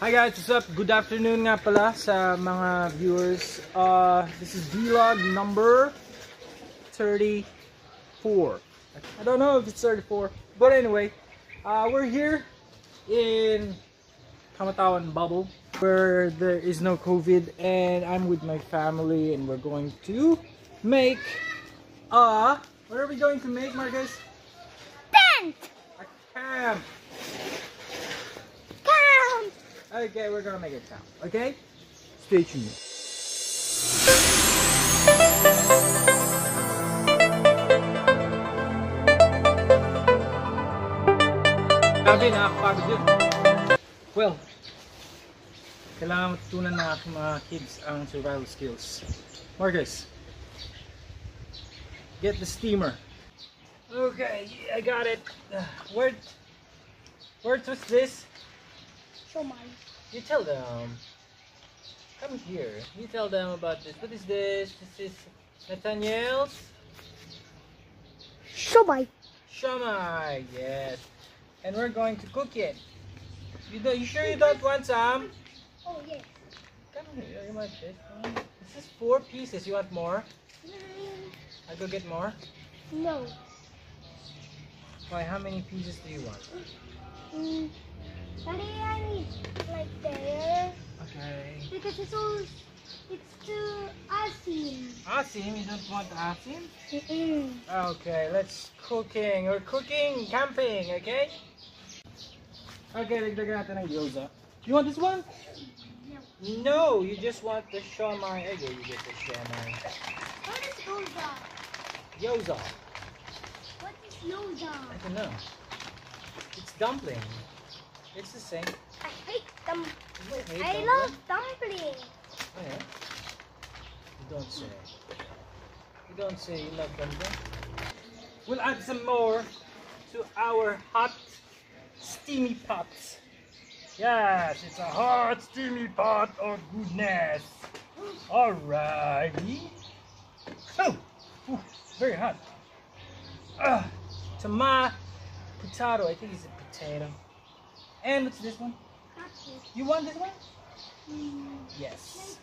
Hi guys, what's up? Good afternoon nga pala sa mga viewers. Uh, this is vlog number 34. I don't know if it's 34, but anyway, uh, we're here in Kamatawan Bubble where there is no COVID and I'm with my family and we're going to make a, what are we going to make Marcus? Tent! A camp! Okay, we're gonna make it count. Okay? Stay tuned. Well, kailangan matutunan ng aking mga kids ang survival skills. Marcus, get the steamer. Okay, I got it. Where, where was this? Show my. You tell them. Come here. You tell them about this. What is this? This is Nathaniel's shomai. shamai. Yes. And we're going to cook it. You do, you sure you don't want some? Oh, yes. Come here. You want this one? This is four pieces. You want more? No. I go get more. No. Why? How many pieces do you want? Mm. Daddy, I need like there. Okay. Because it's all. It's too asin. Asim, you don't want asim? Mm-mm. Okay, let's cooking. We're cooking, camping, okay? Okay, dagdagan natin ng gyoza. You want this one? No, you just want the shomai. Okay, you get the shomai. What is yoga? Gyoza. What is yoga? I don't know. It's dumpling. It's the same. I hate them. Hate I love dumpling. Oh, yeah? You don't say. You don't say you love dumpling. We'll add some more to our hot, steamy pot. Yes, it's a hot, steamy pot of goodness. Alrighty. Oh, ooh, very hot. Ah, to my potato. I think it's a potato. And what's this one? You want this one? Mm. Yes.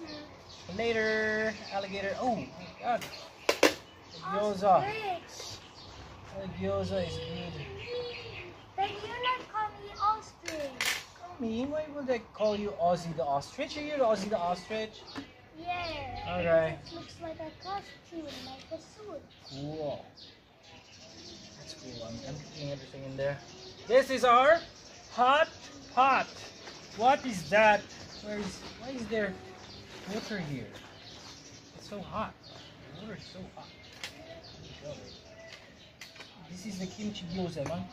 Later. Later, alligator. Oh my god. The gyoza. The gyoza is good. Then you not call me ostrich. Me, why would they call you Ozzy the ostrich? Are you Ozzy the ostrich? Yeah. Okay. It looks like a costume, like a suit. Cool. That's cool. I'm, I'm putting everything in there. This is our hot pot. What is that? Where is? Why is there water here? It's so hot. The water is so hot. There you go. This is the kimchi gyoza, man.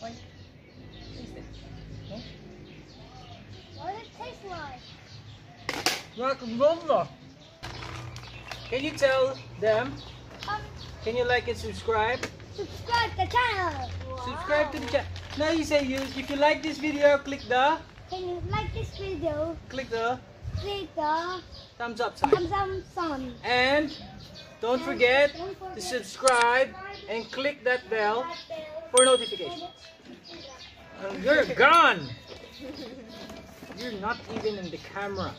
Why? Taste it. No? What does it taste like? Like gyoza. Can you tell them? Um, Can you like and subscribe? Subscribe the channel. Subscribe to the channel. Now you say you if you like this video, click the Can you like this video? click the Click the thumbs up sign. thumbs up sign. And don't forget to subscribe and click that bell for notifications. You're gone. You're not even in the camera.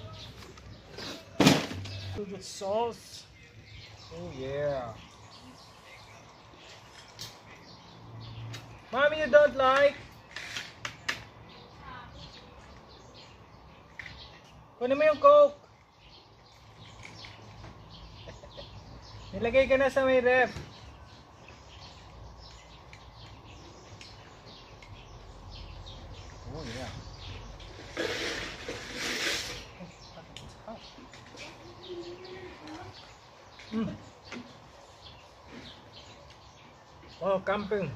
With sauce. Oh yeah. Mommy, you don't like? Kunin mo yung coke. Nilagay ka na sa may ref. Oh yeah. Mm. Oh, camping.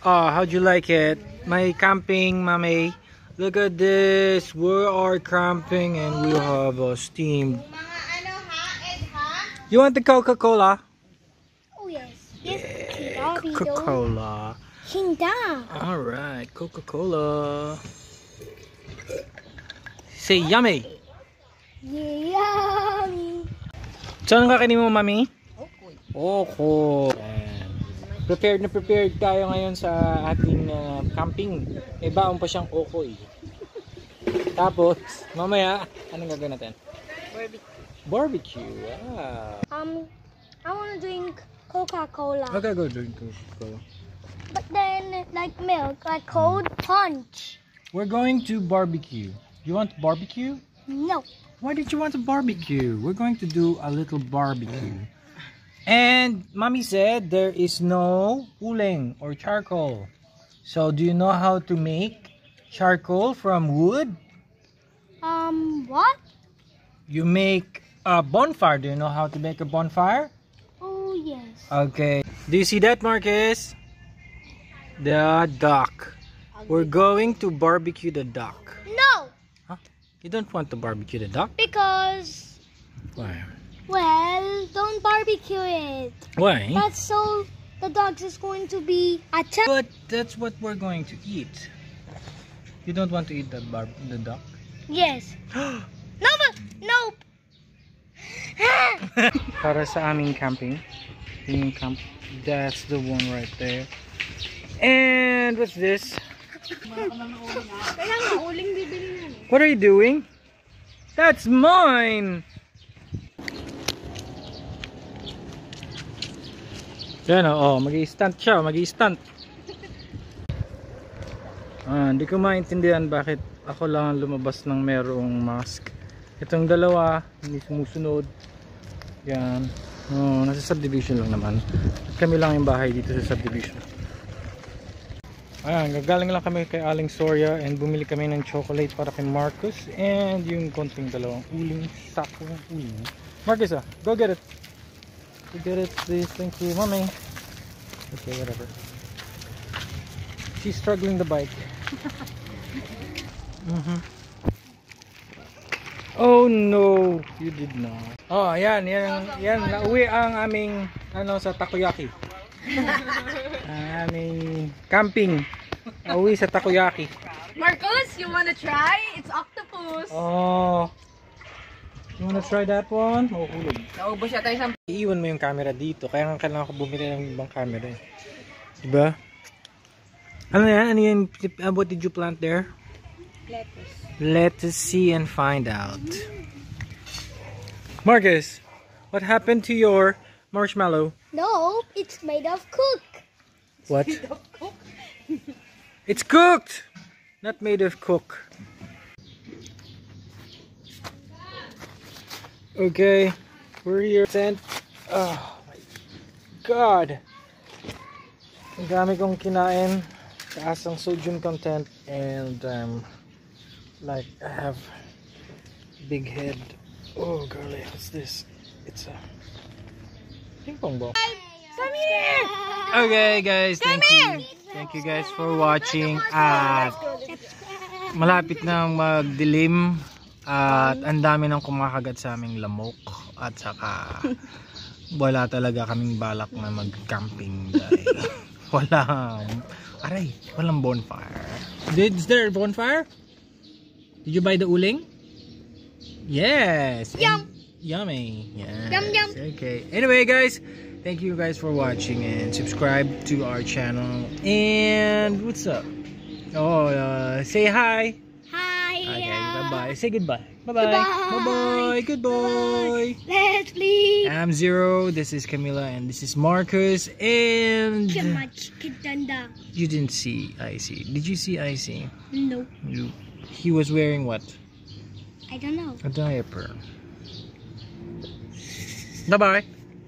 Oh, how'd you like it? My camping, mommy. Look at this. We are camping and we have a steamed. You want the Coca-Cola? Oh yes. Yes. Yeah, Coca-Cola. Hinda. All right, Coca-Cola. Say yummy. Yummy. Saan kakainin mo, mami? Okay. Oko. Prepared na prepared tayo ngayon sa ating uh, camping. May baon pa siyang okoy. Tapos, mamaya, anong gagawin natin? Barbecue. Wow. Um, I want to drink Coca-Cola. Okay, go drink Coca-Cola. But then, like milk, like cold punch. We're going to barbecue. You want barbecue? No. Why did you want to barbecue? We're going to do a little barbecue. And mommy said there is no uling or charcoal. So do you know how to make charcoal from wood? Um, what? You make a bonfire. Do you know how to make a bonfire? Oh, yes. Okay. Do you see that, Marcus? The duck. We're going to barbecue the duck. No, Huh? You don't want to barbecue the duck? because, Why? Well, don't barbecue it. Why? That's so the dogs is going to be attacked. But that's what we're going to eat. You don't want to eat the bar the duck? Yes. no, but, nope. Para sa aming camping. Yung camp. That's the one right there. And what's this? What are you doing? That's mine! Yan o, oh, mag-i-stunt siya, mag-i-stunt. Ah, hindi ko maintindihan bakit ako lang ang lumabas ng merong mask. Itong dalawa, hindi sumusunod. Yan. Oh, nasa subdivision lang naman. At kami lang yung bahay dito sa subdivision. Ayan, gagaling lang kami kay Aling Soria and bumili kami ng chocolate para kay Marcus and yung konting dalawang uling, sako ng uling. Marcus ah, go get it. Go get it please, thank you, mommy. Okay, whatever. She's struggling the bike. Mhm. Oh no, you did not. Oh, ayan, yan, yan, nauwi ang aming ano sa takoyaki. ang aming camping. Nauwi sa takoyaki. Marcos, you wanna try? It's octopus. Oh. You wanna try that one? Mahuhulog. Naubos siya tayo sa Iiwan mo yung camera dito. Kaya nga kailangan ko bumili ng ibang camera eh. Diba? Ano yan? Ano yan? Uh, what did you plant there? lettuce. Let us see and find out. Marcus, what happened to your marshmallow? No, it's made of cook. What? it's cooked! Not made of cook. Okay, we're here. Sent. Oh my god. Ang dami kong kinain. Taas ang sodium content and um, like I have big head. Oh girly, what's this? It's a ping pong ball. Come here. Okay guys, thank you. Thank you guys for watching at malapit na magdilim at ang dami nang kumakagat sa aming lamok at saka wala talaga kaming balak na mag-camping dahil walang aray, walang bonfire. Did, is there a bonfire? Did you buy the uling? Yes. Yum. Yummy. Yes. Yum, yum. Okay. Anyway, guys, thank you guys for watching and subscribe to our channel. And what's up? Oh, uh, say. Hi. Okay, uh, bye bye. Say goodbye. Bye bye. Bye bye. Goodbye. Let's leave. I'm Zero. This is Camila, and this is Marcus. And Get my chicken danda. you didn't see Icy. Did you see Icy? No, You. He was wearing what? I don't know. A diaper. Bye bye.